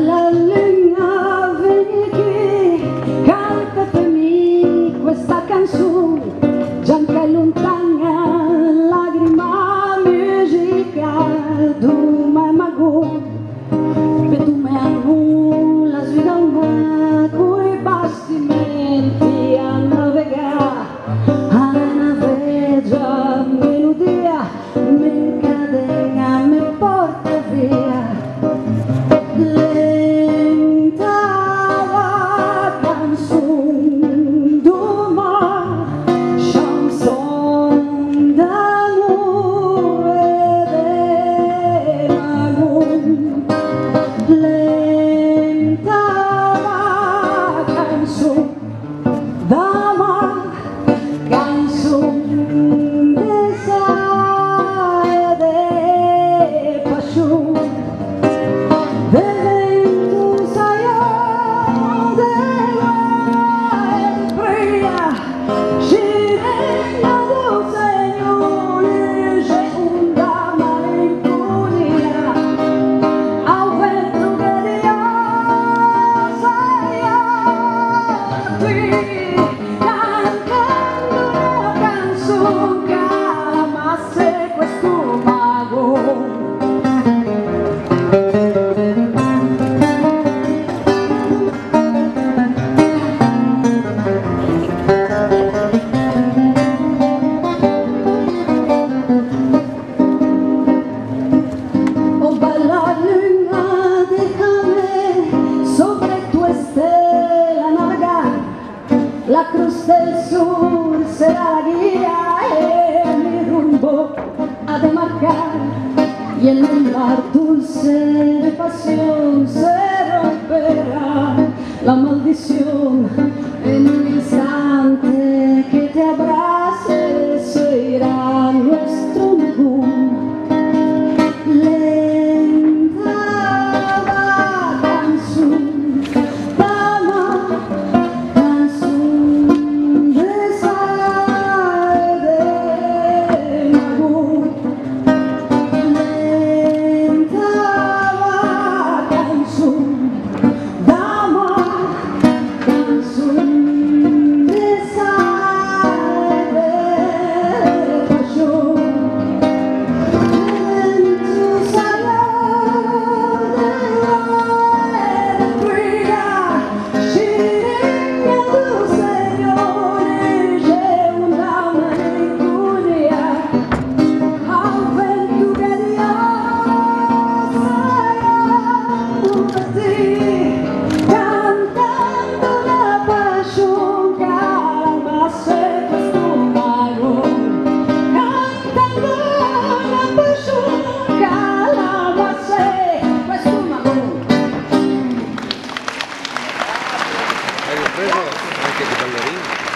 alla luna vieni qui, cantatemi questa canzone, già anche lontana. del sur será la guía en mi rumbo a demarcar y en el mar dulce de pasión preso, hay que.